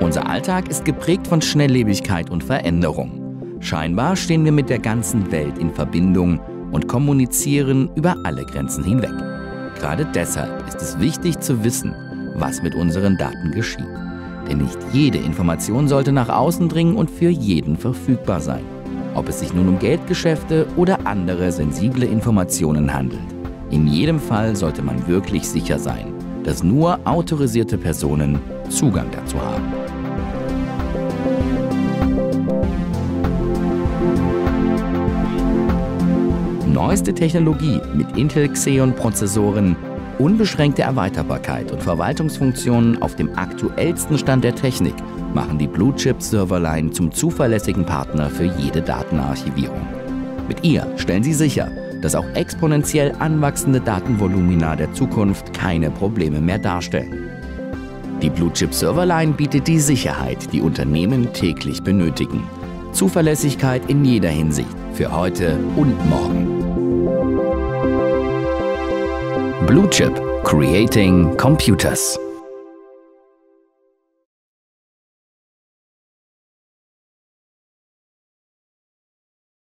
Unser Alltag ist geprägt von Schnelllebigkeit und Veränderung. Scheinbar stehen wir mit der ganzen Welt in Verbindung und kommunizieren über alle Grenzen hinweg. Gerade deshalb ist es wichtig zu wissen, was mit unseren Daten geschieht. Denn nicht jede Information sollte nach außen dringen und für jeden verfügbar sein. Ob es sich nun um Geldgeschäfte oder andere sensible Informationen handelt. In jedem Fall sollte man wirklich sicher sein, dass nur autorisierte Personen Zugang dazu haben. Neueste Technologie mit Intel Xeon Prozessoren, unbeschränkte Erweiterbarkeit und Verwaltungsfunktionen auf dem aktuellsten Stand der Technik machen die Blue Chip Serverline zum zuverlässigen Partner für jede Datenarchivierung. Mit ihr stellen Sie sicher, dass auch exponentiell anwachsende Datenvolumina der Zukunft keine Probleme mehr darstellen. Die Blue Chip Serverline bietet die Sicherheit, die Unternehmen täglich benötigen. Zuverlässigkeit in jeder Hinsicht, für heute und morgen. Blue Chip Creating Computers.